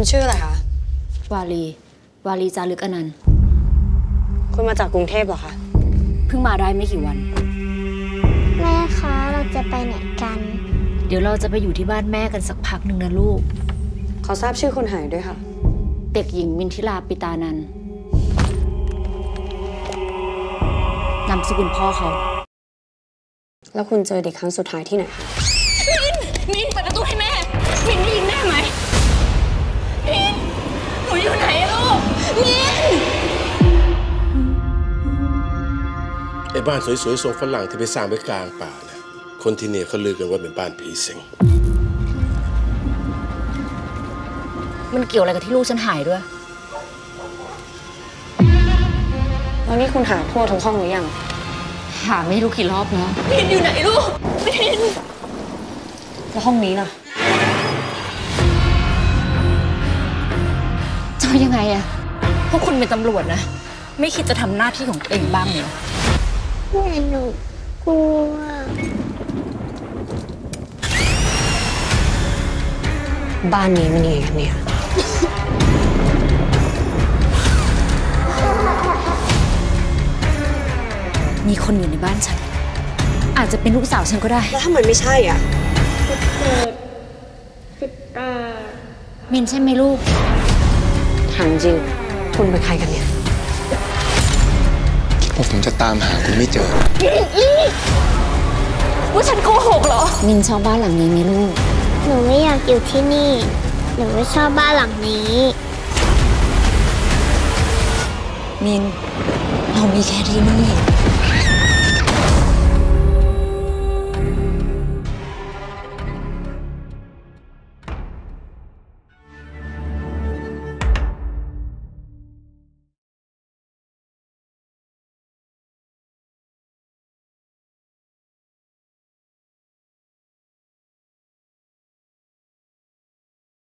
คุณชื่ออะไรคะวาลีวาลีจารึกอนันต์คุณมาจากกรุงเทพเหรอคะเพิ่งมาได้ไม่กี่วัน แม่คะเราจะไปไหนกัน เดี๋ยวเราจะไปอยู่ที่บ้านแม่กันสักพักหนึ่งนะลูก ขอทราบชื่อคนหายด้วยค่ะ เด็กหญิงมินทิลาปิตานันท์นามสกุลพ่อเขา แล้วคุณเจอเด็กครั้งสุดท้ายที่ไหนคะมินเปิดประตูให้แม่มินได้ยิน บ้านสวยๆทรงฝรั่งที่ไปสร้างไว้กลางป่าเนี่ยคนที่นี่เขาลือกันว่าเป็นบ้านผีสิง มันเกี่ยวอะไรกับที่ลูกฉันหายด้วย แล้วนี่คุณหาทั่วทั้งห้องหรือยัง หาไม่รู้กี่รอบแล้วมินอยู่ไหนลูกมินแล้วห้องนี้ล่ะจะเอายังไงอะพวกคุณเป็นตำรวจนะ ไม่คิดจะทำหน้าที่ของตัวเองบ้างเลยเหรอ แม่หนูกลัว บ้านนี้มันยังไงกันเนี่ย มีคนอยู่ในบ้านฉัน อาจจะเป็นลูกสาวฉันก็ได้ แล้วถ้ามันไม่ใช่อะมินใช่ไหมลูกถามจริง คุณเป็นใครกันเนี่ยพ วกผมจะตามหาคุณไม่เจอ ว่าฉันโกหกเหรอ มินชอบบ้านหลังนี้ไหมลูก หนูไม่อยากอยู่ที่นี่ หนูไม่ชอบบ้านหลังนี้ มิน เรามีแค่ที่นี่